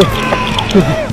Oh,